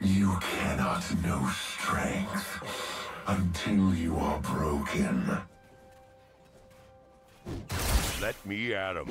You cannot know strength until you are broken. Let me at him.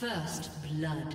First blood.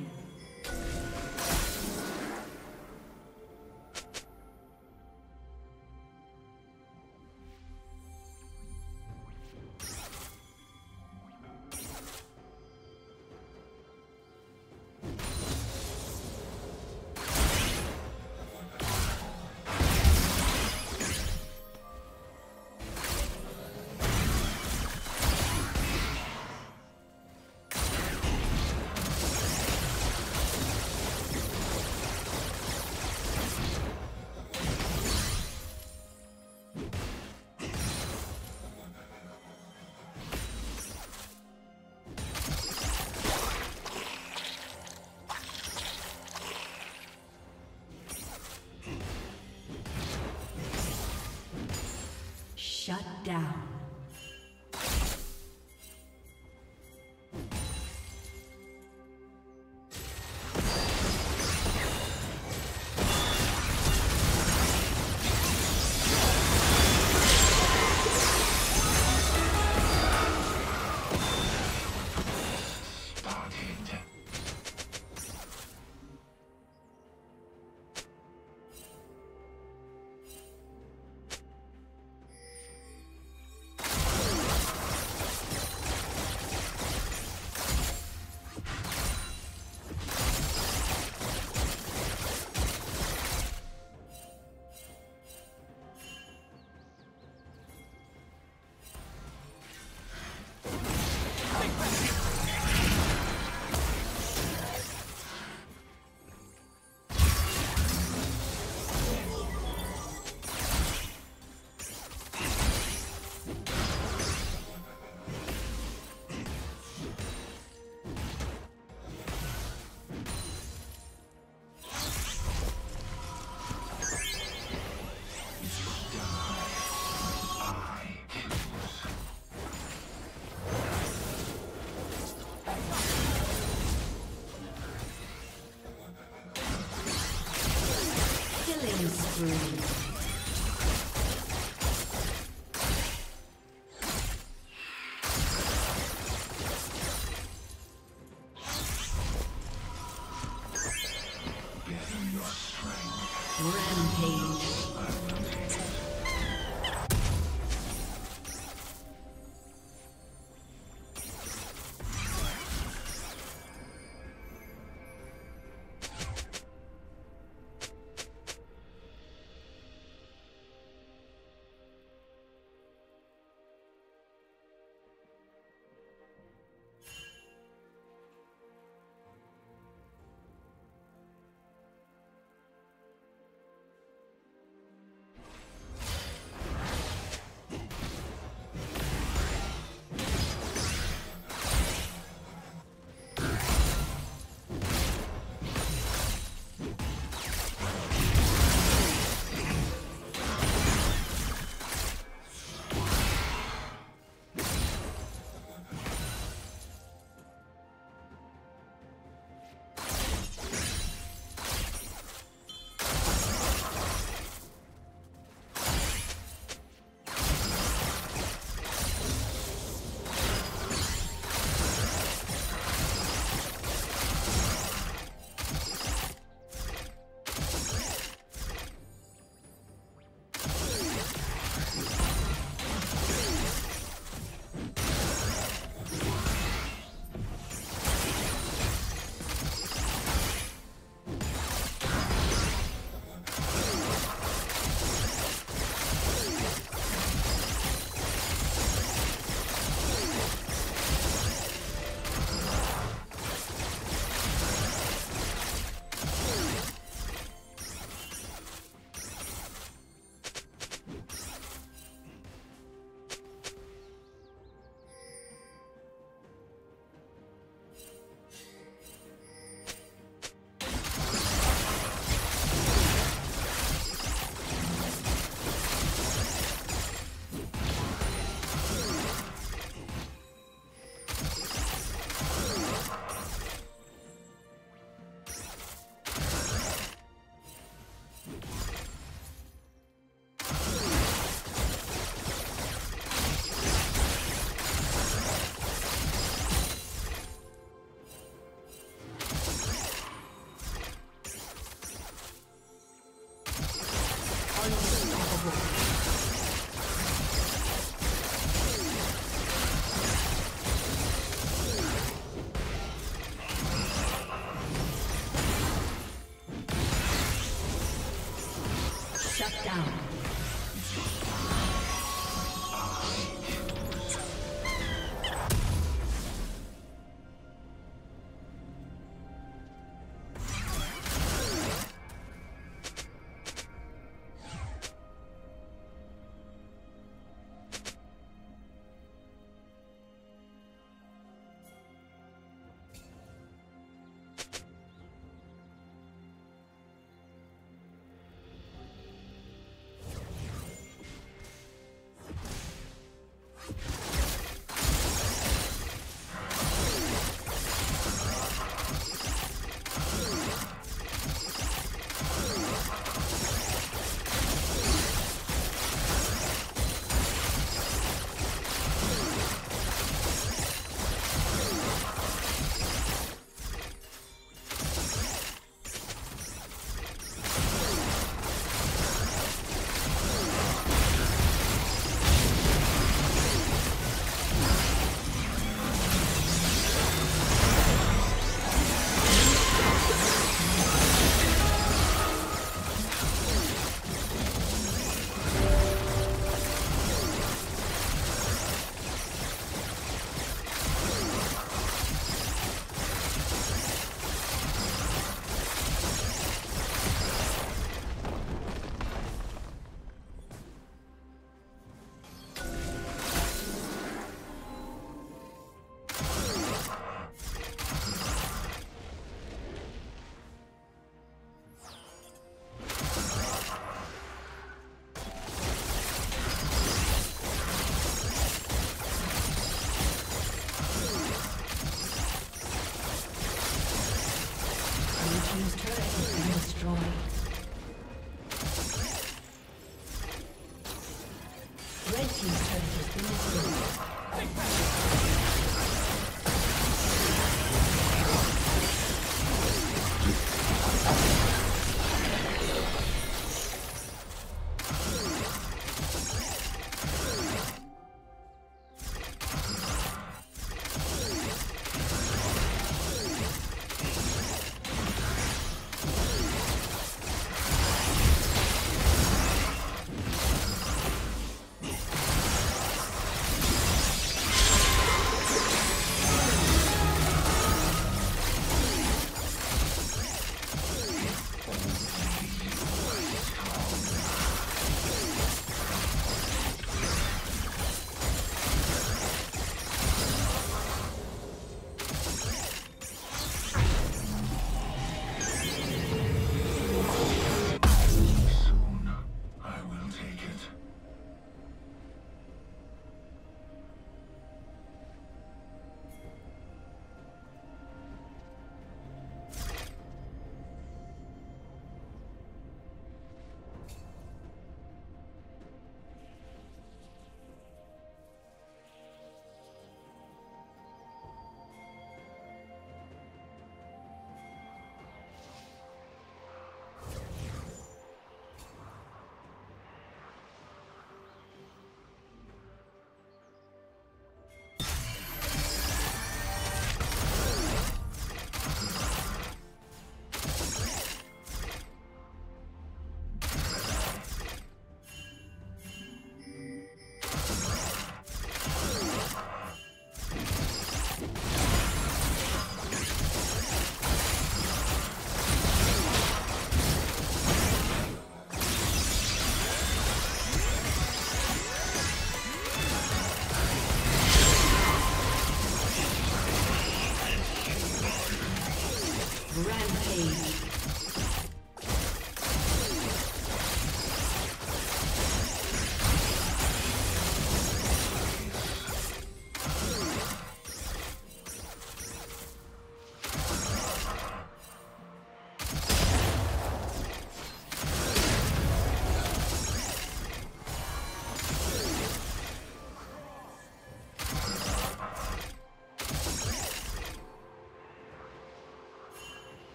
Down.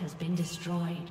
Has been destroyed.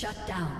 Shut down.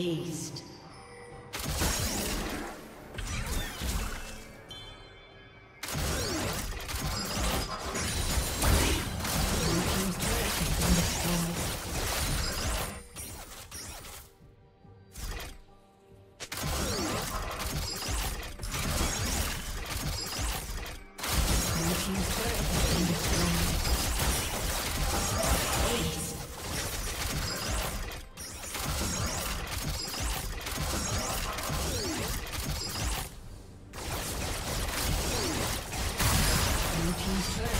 Ace. Aced. slain